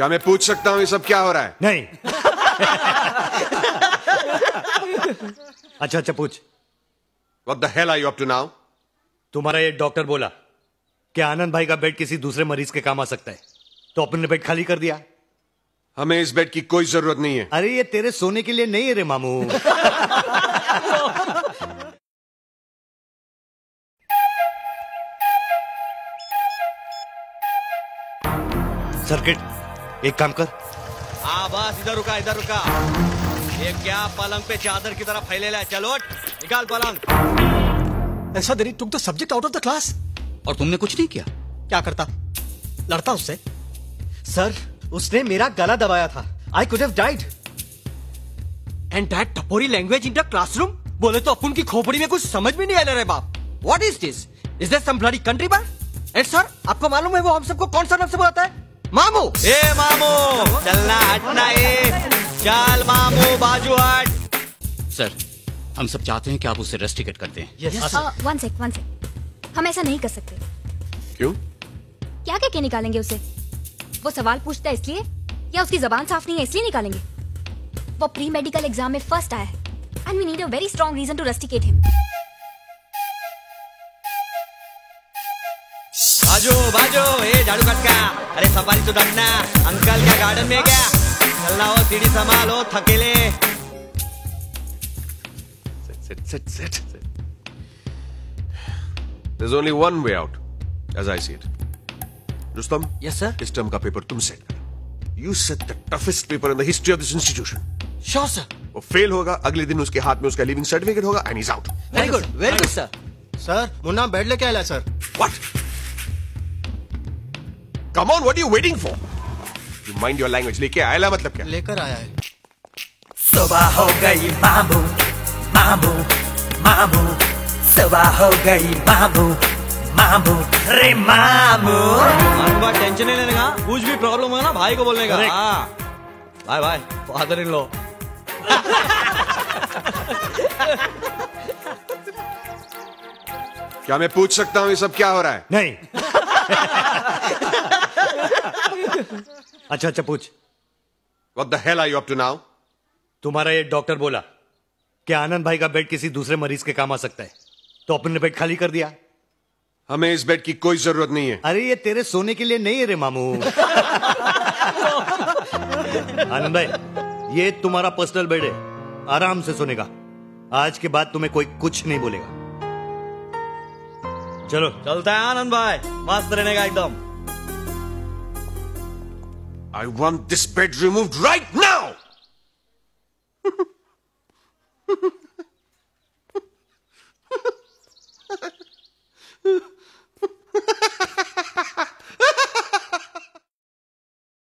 क्या मैं पूछ सकता हूँ ये सब क्या हो रहा है? नहीं। अच्छा अच्छा पूछ। What the hell are you up to now? तुम्हारा ये डॉक्टर बोला कि आनंद भाई का बेड किसी दूसरे मरीज़ के काम आ सकता है। तो अपने बेड खाली कर दिया। हमें इस बेड की कोई ज़रूरत नहीं है। अरे ये तेरे सोने के लिए नहीं है रे मामू। सर्किट। एक काम कर। हाँ बस इधर रुका इधर रुका। ये क्या पलंग पे चादर की तरह फैलेला है? चलो निकाल पलंग। ऐसा देरी took the subject out of the class और तुमने कुछ नहीं किया? क्या करता? लड़ता उससे? सर उसने मेरा गला दबाया था। I could have died and that टपोरी language in the classroom बोले तो अपन की खोपड़ी में कुछ समझ में नहीं आ रहा बाप। What is this is this some bloody country bar and sir आपको मालूम है वो हम सबको कौन सा नाम से बुलाता है? मामू। ए मामू चलना हटना ए। चल मामू बाजू हट। सर हम सब चाहते हैं कि आप उससे रेस्ट टिकट करते हैं yes one sec one sec हम ऐसा नहीं कर सकते। क्यों? क्या कह के निकालेंगे उसे? वो सवाल पूछता है इसलिए? या उसकी जबान साफ़ नहीं है इसलिए निकालेंगे? वो प्री मेडिकल एग्ज़ाम में फ़र्स्ट आया है and we need a very strong reason to rusticate him बाजू बाजू ए झाड़ू कटका. अरे सफारी तो डरना अंकल क्या गार्डन में क्या चलना हो सीढ़ी संभालो थकेले. Sit, sit, sit, sit. There's only one way out, as I see it. Rustam, yes sir इस टर्म का पेपर तुम सेट करो you set the toughest paper in the history of this institution sure sir वो fail होगा अगले दिन उसके हाथ में उसका लिविंग सर्टिफिकेट होगा and is out very good very good sir sir Munna bed लेके आया sir what come on what are you waiting for you mind your language लेके आया मतलब क्या लेकर आया है। सुबह हो गई मामू मामू मामू सुबह हो गई मामू मामू रे मामू बात टेंशन नहीं लेने का। कुछ भी प्रॉब्लम है ना भाई को बोलने का। हाँ। भाई भाई फादर इन लो क्या मैं पूछ सकता हूँ ये सब क्या हो रहा है? नहीं। अच्छा अच्छा पूछ। What the hell are you up to now? तुम्हारा ये डॉक्टर बोला कि आनंद भाई का बेड किसी दूसरे मरीज़ के काम आ सकता है। तो अपने बेड खाली कर दिया। हमें इस बेड की कोई ज़रूरत नहीं है। अरे ये तेरे सोने के लिए नहीं है रे मामू। आनंद भाई ये तुम्हारा पर्सनल बेड है। आराम से सोनेगा आज के बाद तुम्हें कोई कुछ नहीं बोलेगा। चलो। चलता है आनंद भाई। मस्त रहने का एकदम। I want this bed removed right now!